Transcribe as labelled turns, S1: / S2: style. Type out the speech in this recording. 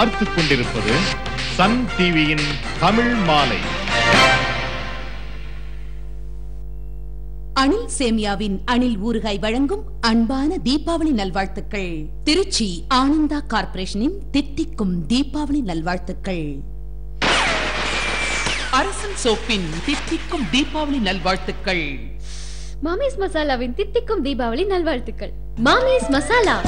S1: பார்த்து கொண்டிருப்பது சன் டிவியின் தமிழ் மாலை.
S2: அணில் சேமியாவின் அணில் ஊறுகாய் வழங்கும் அன்பான தீபாவளி நல்வாழ்த்துக்கள். திருச்சி ஆனந்தா கார்பரேஷனின் தித்திக்கும் தீபாவளி நல்வாழ்த்துக்கள். அரசன் சோப்பின் தித்திக்கும் தீபாவளி நல்வாழ்த்துக்கள்.
S3: மாமிஸ் மசாலாவின் தித்திக்கும் தீபாவளி நல்வாழ்த்துக்கள். மாமிஸ் மசாலா.